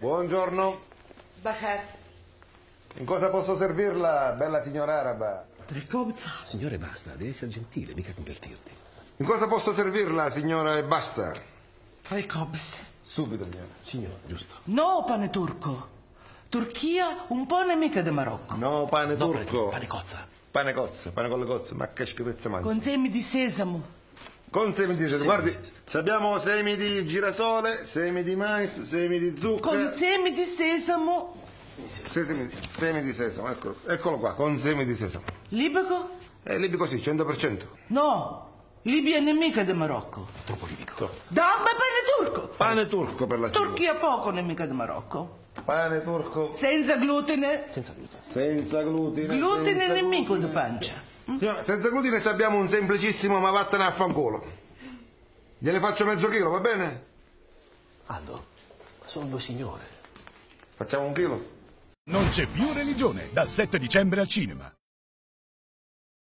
Buongiorno. Sbahar. In cosa posso servirla, bella signora araba? Tre kobza. Signore, basta, devi essere gentile, mica convertirti. In cosa posso servirla, signora, e basta? Tre kobz. Subito, signora. Signore, giusto. No, pane turco. Turchia un po' nemica di Marocco. No, pane No, turco. pane cozza. Pane cozza, pane con le cozze, ma che schifezza mangia. Con semi di sesamo. Con semi di Semi, guardi, sì, sì. abbiamo semi di girasole, semi di mais, semi di Con zucchero. semi di sesamo. Sesami, semi di sesamo, eccolo, eccolo qua, con semi di sesamo. Libico? E lì così, 100%. No. Libia è nemica di Marocco. Troppo libico. Dammi pane turco. Pane turco per la. Turchia poco nemica di Marocco. Pane turco Senza glutine. Senza glutine. senza glutine. Glutine senza nemico di glutine. pancia. Signora, senza glutine se abbiamo un semplicissimo ma vattene a fanculo. Gliene faccio mezzo chilo, va bene? Aldo, sono due signore. Facciamo un chilo? Non c'è più religione dal 7 dicembre al cinema.